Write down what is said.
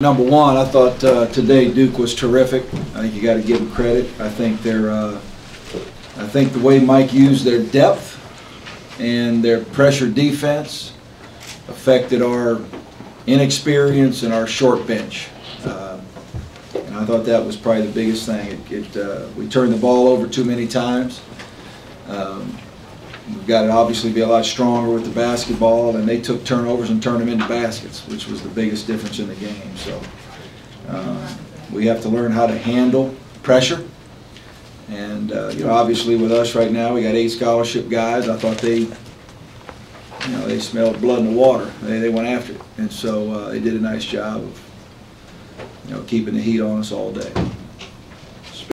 Number one, I thought uh, today Duke was terrific. I think you got to give them credit. I think they're, uh, I think the way Mike used their depth and their pressure defense affected our inexperience and our short bench. Uh, And I thought that was probably the biggest thing. It- It, uh, we turned the ball over too many times. Um, We've got to obviously be a lot stronger with the basketball, and they took turnovers and turned them into baskets, which was the biggest difference in the game, so. um, We have to learn how to handle pressure. And, uh, you know, obviously with us right now, we got eight scholarship guys. I thought they, you know, they smelled blood in the water. They, they went after it. And so uh, they did a nice job of, you know, keeping the heat on us all day.